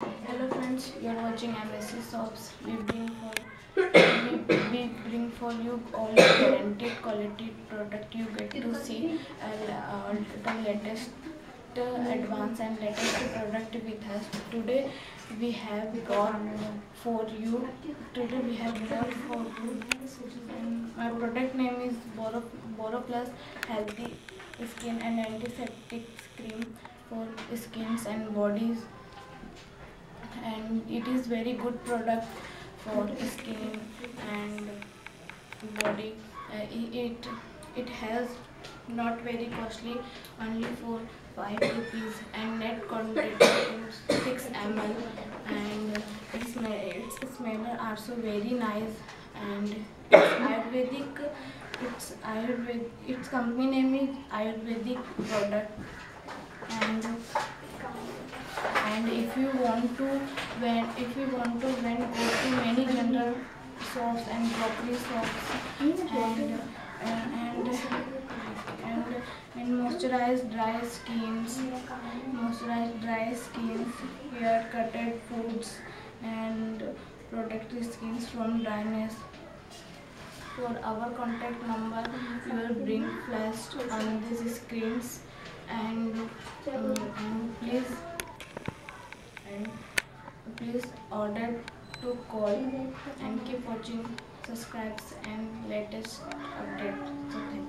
Hello friends, you are watching MEC Shops. We bring for we, bring for you all the guaranteed quality product you get to see and uh, the latest uh, advanced and latest product with us. Today we have got for you. Today we have got for you. My product name is Boro Boroplus Healthy Skin and Antiseptic Cream for skins and bodies and it is very good product for skin and body. Uh, it it has not very costly only for 5 rupees and net is 6 ml and its its smell are so very nice and it's ayurvedic it's ayurvedic its company name is ayurvedic product. And want to when if you want to when go to many general shops and grocery shops uh, and and and, and, and moisturize dry skins moisturize dry skins hair cutted foods and protect the skins from dryness. For our contact number you will bring flashed on these screens and, um, and please and please order to call and keep watching subscribes and latest update so